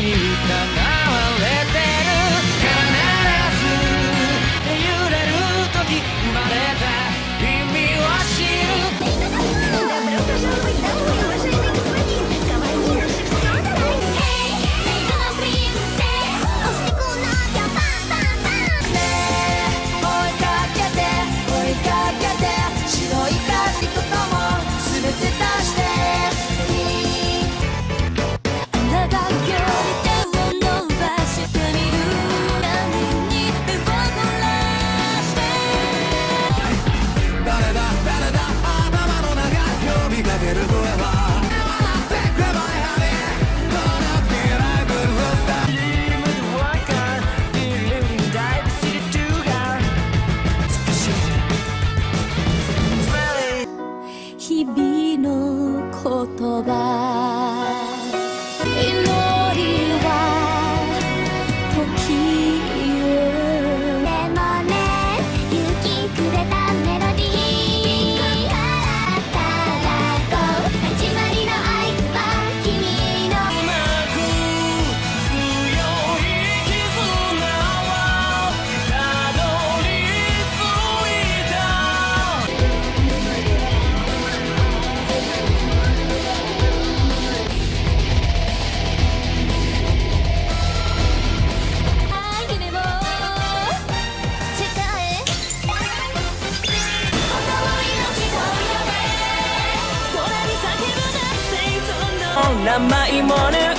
に疑わ 葉甘いもね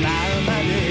まで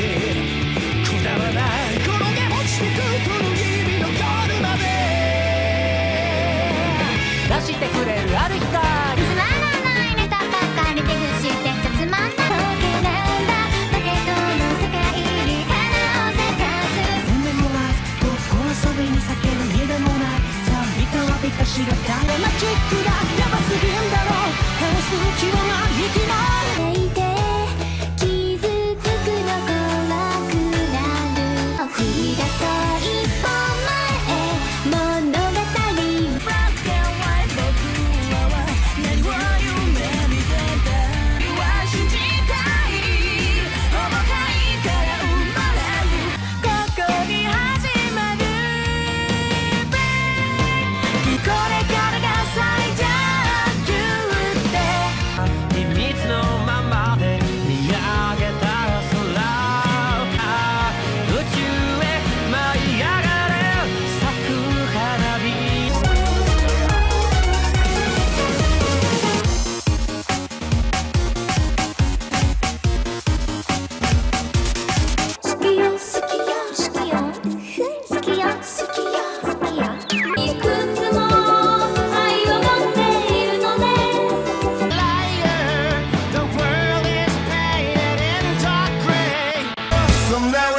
them